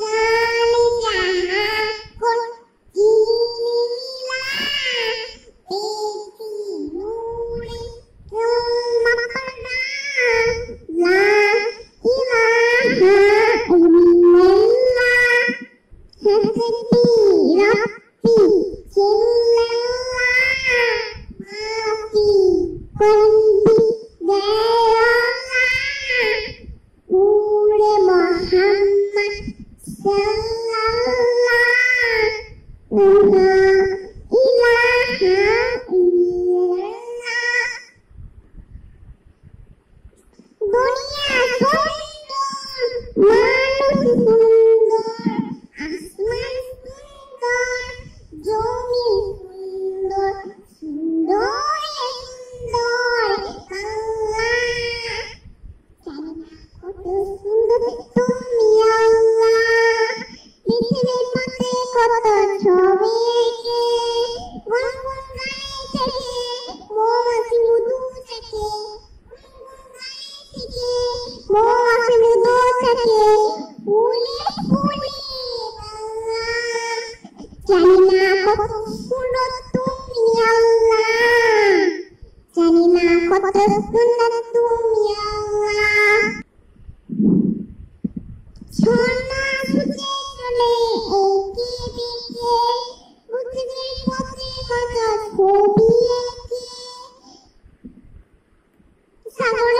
Yeah. Boleh, boleh. Janina aku pulut tu ya Allah. Janina aku tersunat tu ya Allah. Sona suci jole eki biki. Mutri mutri mata kopi eki. Sabun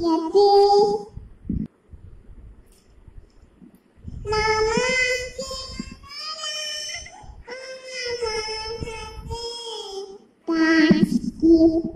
眼睛，妈妈辛苦了，妈妈再见，大吉快。